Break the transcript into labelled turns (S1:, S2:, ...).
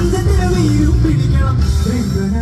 S1: I'm the devil you pretty girl.